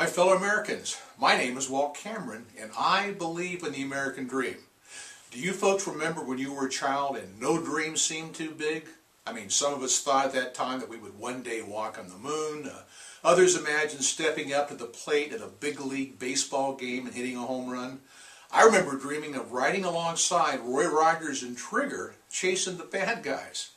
My fellow Americans, my name is Walt Cameron, and I believe in the American dream. Do you folks remember when you were a child and no dream seemed too big? I mean, some of us thought at that time that we would one day walk on the moon. Uh, others imagined stepping up to the plate at a big league baseball game and hitting a home run. I remember dreaming of riding alongside Roy Rogers and Trigger chasing the bad guys.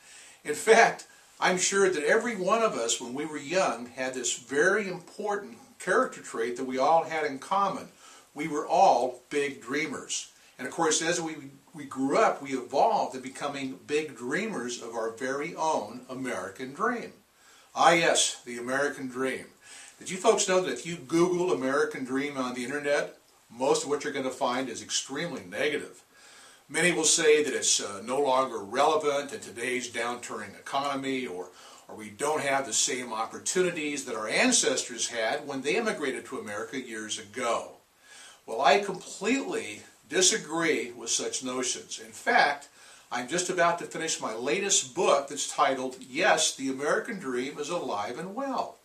In fact, I'm sure that every one of us when we were young had this very important character trait that we all had in common. We were all big dreamers. And of course, as we, we grew up, we evolved in becoming big dreamers of our very own American dream. Ah yes, the American dream. Did you folks know that if you Google American dream on the internet, most of what you're going to find is extremely negative. Many will say that it's uh, no longer relevant in today's downturning economy or, or we don't have the same opportunities that our ancestors had when they immigrated to America years ago. Well, I completely disagree with such notions. In fact, I'm just about to finish my latest book that's titled, Yes, the American Dream is Alive and Well.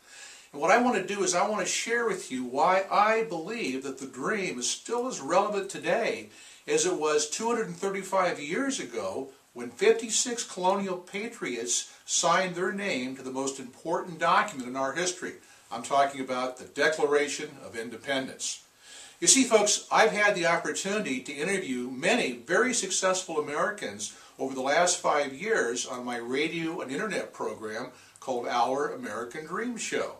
And what I want to do is I want to share with you why I believe that the dream is still as relevant today as it was 235 years ago when 56 colonial patriots signed their name to the most important document in our history. I'm talking about the Declaration of Independence. You see, folks, I've had the opportunity to interview many very successful Americans over the last five years on my radio and internet program called Our American Dream Show.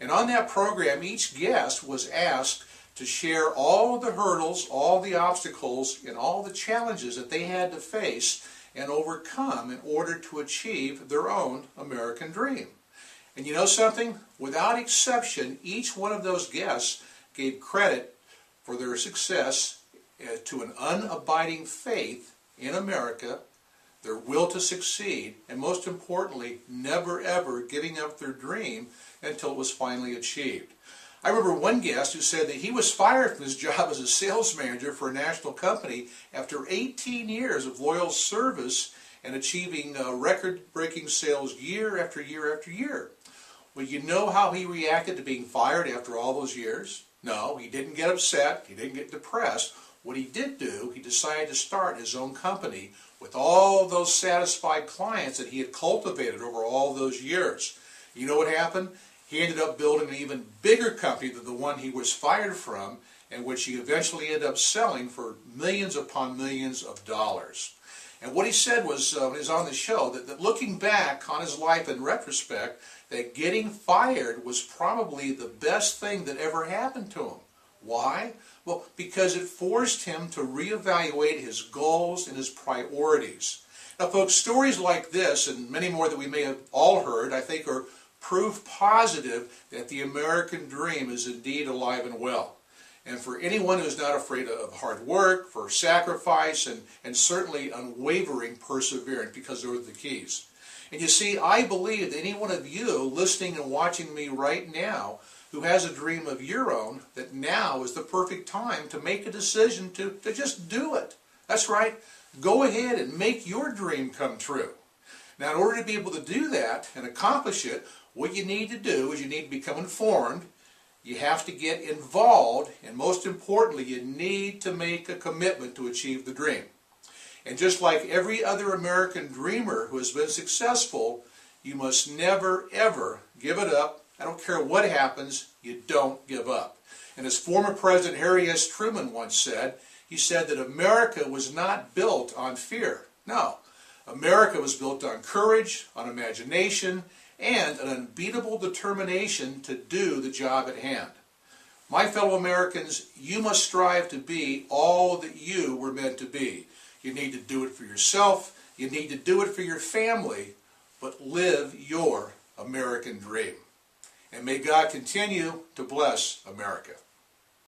And on that program, each guest was asked to share all the hurdles, all the obstacles, and all the challenges that they had to face and overcome in order to achieve their own American dream. And you know something? Without exception, each one of those guests gave credit for their success uh, to an unabiding faith in America, their will to succeed, and most importantly, never ever giving up their dream until it was finally achieved. I remember one guest who said that he was fired from his job as a sales manager for a national company after 18 years of loyal service and achieving uh, record-breaking sales year after year after year. Well, you know how he reacted to being fired after all those years? No, he didn't get upset. He didn't get depressed. What he did do, he decided to start his own company with all those satisfied clients that he had cultivated over all those years. You know what happened? He ended up building an even bigger company than the one he was fired from, and which he eventually ended up selling for millions upon millions of dollars. And what he said was, uh, when he was on the show, that, that looking back on his life in retrospect, that getting fired was probably the best thing that ever happened to him. Why? Well, because it forced him to reevaluate his goals and his priorities. Now, folks, stories like this, and many more that we may have all heard, I think are proof positive that the American dream is indeed alive and well. And for anyone who's not afraid of hard work, for sacrifice, and, and certainly unwavering perseverance, because those are the keys. And you see, I believe that any one of you listening and watching me right now who has a dream of your own, that now is the perfect time to make a decision to, to just do it. That's right. Go ahead and make your dream come true. Now, in order to be able to do that and accomplish it, what you need to do is you need to become informed, you have to get involved, and most importantly, you need to make a commitment to achieve the dream. And just like every other American dreamer who has been successful, you must never, ever give it up. I don't care what happens, you don't give up. And as former President Harry S. Truman once said, he said that America was not built on fear. No, America was built on courage, on imagination, and an unbeatable determination to do the job at hand. My fellow Americans, you must strive to be all that you were meant to be. You need to do it for yourself, you need to do it for your family, but live your American dream. And may God continue to bless America.